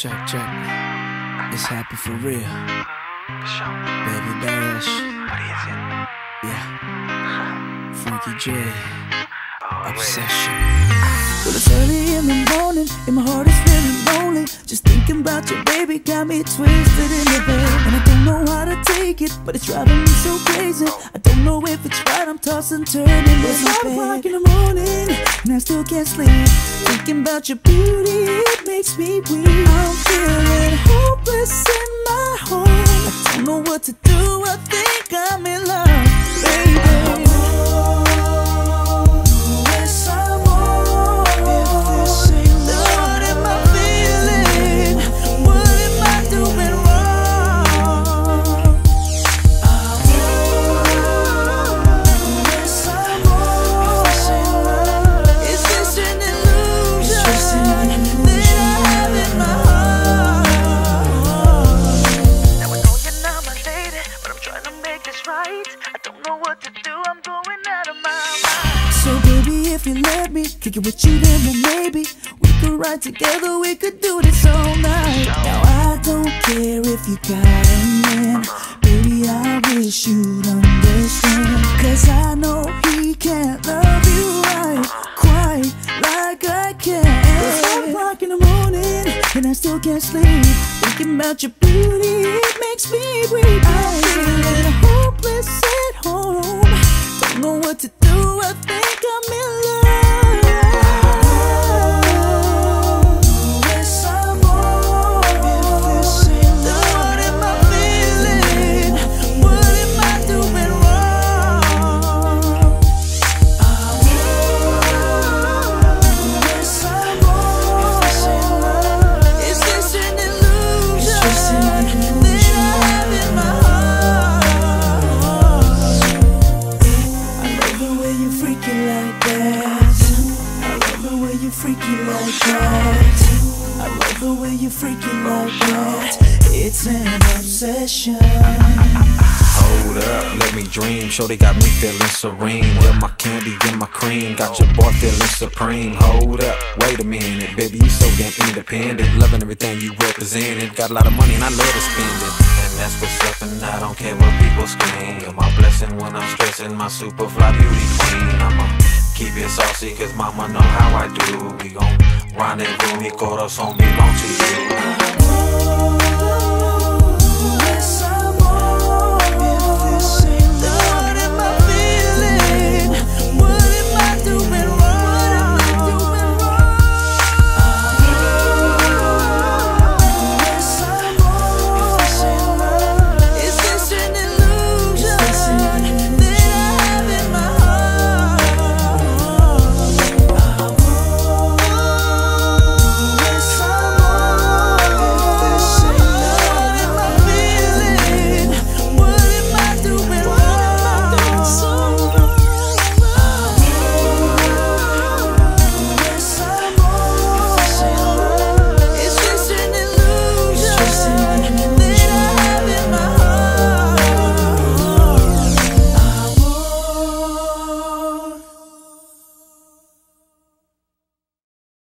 Check, check. It's happy for real. Baby Bash. Yeah. Frankie J. Obsession. Well, it's early in the morning, and my heart is feeling lonely. Just thinking about your baby got me twisted in the bed. And I don't know how to take it, but it's driving me so crazy. I don't know if it's right, I'm tossing, turning in my bed. And I still can't sleep. Thinking about your beauty, it makes me weak. I'm feeling hopeless in my home. I don't know what to do, do, I'm going out of my mind. So baby, if you let me kick it with you, then well, maybe we could ride together. We could do this all night. Now I don't care if you got a man, baby. I wish you'd understand, cause I know he can't love you right, quite like I can. It's one o'clock in the morning, and I still can't sleep. Thinking about your beauty, it makes me weak. I'm feeling hopeless at to do, a think you freak like that. I love the way you freak it like that. It's an obsession. Hold up, let me dream. Show they got me feeling serene. With my candy and my cream. Got your boy feeling supreme. Hold up, wait a minute. Baby, you so damn independent. Loving everything you represented. Got a lot of money and I love to spend it. And that's what's up, and I don't care what people scream. You're my blessing when I'm stressing. My super fly beauty queen. I'ma keep it saucy, cause mama know how I do. We gon' rendezvous. Mi corazón belong to you.